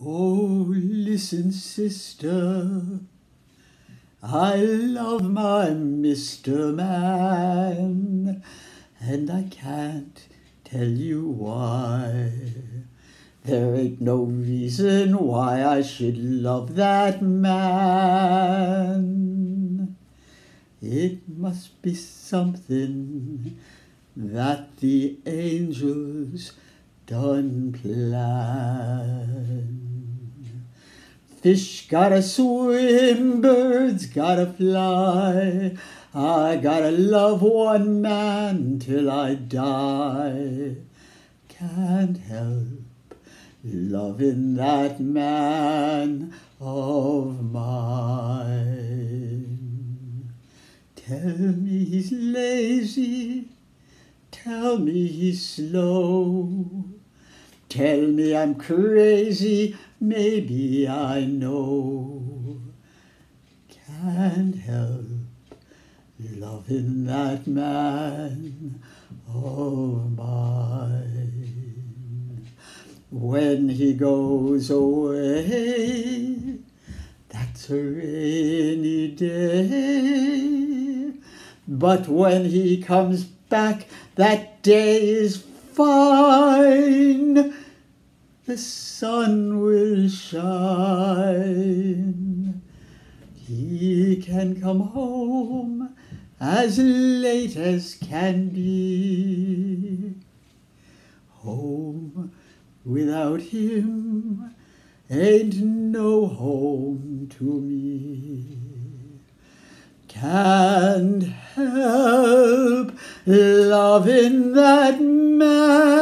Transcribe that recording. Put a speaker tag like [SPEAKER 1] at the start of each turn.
[SPEAKER 1] Oh, listen, sister. I love my Mr. Man, and I can't tell you why. There ain't no reason why I should love that man. It must be something that the angels done plan. Fish gotta swim, birds gotta fly. I gotta love one man till I die. Can't help loving that man of mine. Tell me he's lazy, tell me he's slow. Tell me I'm crazy, maybe I know. Can't help loving that man of mine. When he goes away, that's a rainy day. But when he comes back, that day is fine. The sun will shine. He can come home as late as can be. Home without him ain't no home to me. Can't help loving that man